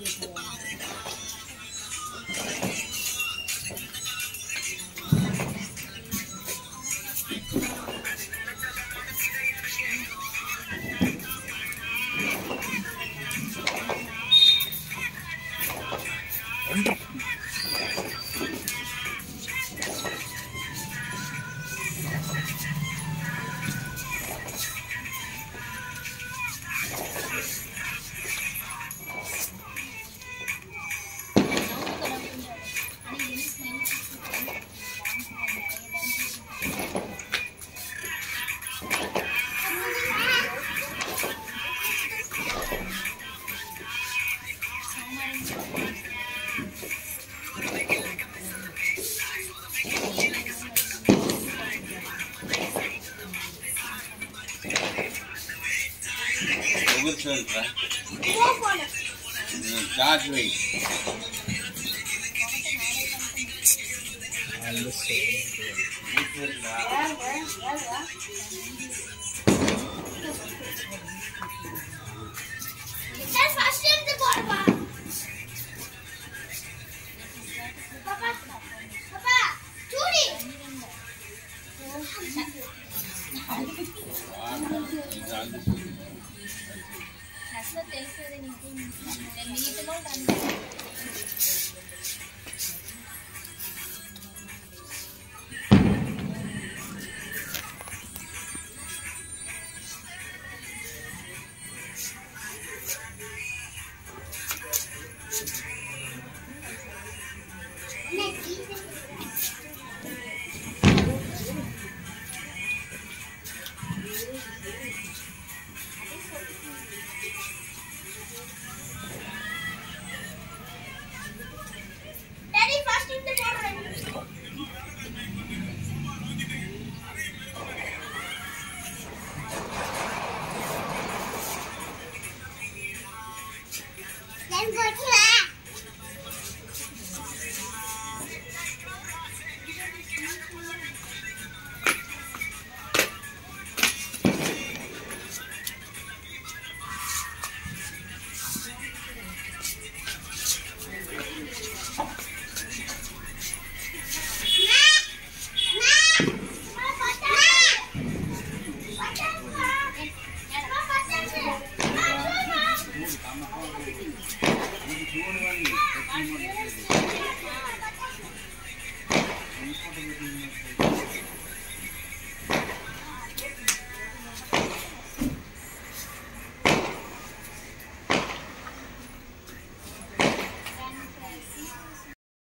Yes. Charge me. I'm the same. తెలిసేది నీకు నేను నీటిలో I'm going to